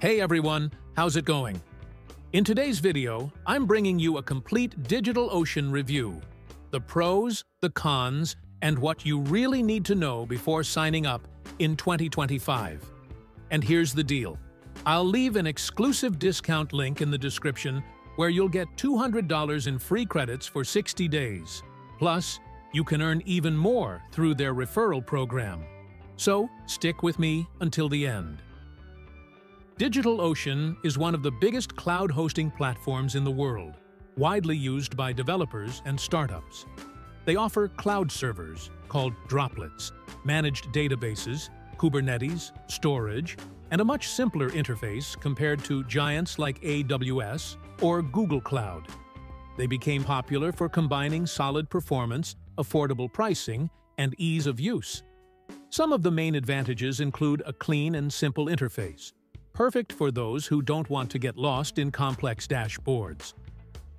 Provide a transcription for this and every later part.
Hey everyone, how's it going? In today's video, I'm bringing you a complete DigitalOcean review. The pros, the cons, and what you really need to know before signing up in 2025. And here's the deal. I'll leave an exclusive discount link in the description where you'll get $200 in free credits for 60 days. Plus, you can earn even more through their referral program. So, stick with me until the end. DigitalOcean is one of the biggest cloud hosting platforms in the world, widely used by developers and startups. They offer cloud servers, called Droplets, managed databases, Kubernetes, storage, and a much simpler interface compared to giants like AWS or Google Cloud. They became popular for combining solid performance, affordable pricing, and ease of use. Some of the main advantages include a clean and simple interface, perfect for those who don't want to get lost in complex dashboards.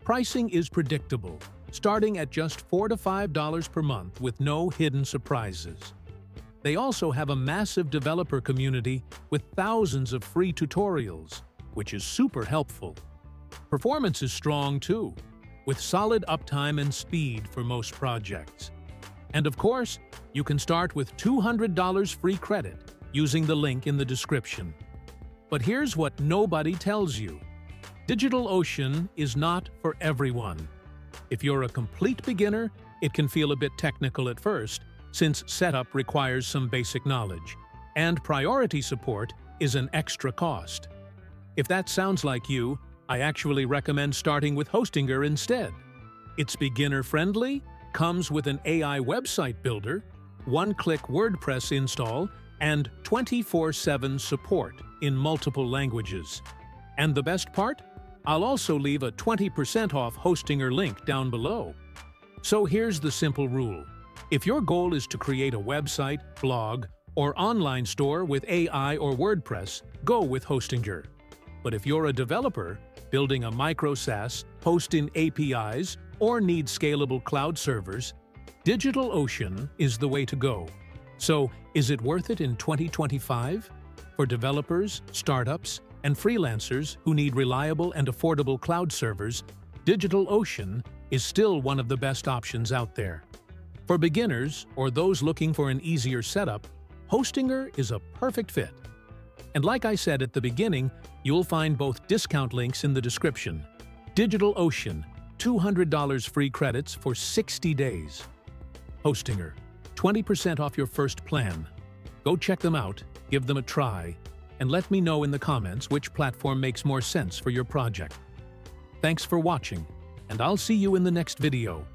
Pricing is predictable, starting at just 4 to $5 per month with no hidden surprises. They also have a massive developer community with thousands of free tutorials, which is super helpful. Performance is strong too, with solid uptime and speed for most projects. And of course, you can start with $200 free credit using the link in the description. But here's what nobody tells you. DigitalOcean is not for everyone. If you're a complete beginner, it can feel a bit technical at first, since setup requires some basic knowledge, and priority support is an extra cost. If that sounds like you, I actually recommend starting with Hostinger instead. It's beginner-friendly, comes with an AI website builder, one-click WordPress install, and 24-7 support in multiple languages. And the best part? I'll also leave a 20% off Hostinger link down below. So here's the simple rule. If your goal is to create a website, blog, or online store with AI or WordPress, go with Hostinger. But if you're a developer, building a micro SaaS, hosting APIs, or need scalable cloud servers, DigitalOcean is the way to go. So, is it worth it in 2025? For developers, startups, and freelancers who need reliable and affordable cloud servers, DigitalOcean is still one of the best options out there. For beginners or those looking for an easier setup, Hostinger is a perfect fit. And like I said at the beginning, you'll find both discount links in the description. DigitalOcean, $200 free credits for 60 days. Hostinger, 20% off your first plan. Go check them out, give them a try, and let me know in the comments which platform makes more sense for your project. Thanks for watching, and I'll see you in the next video.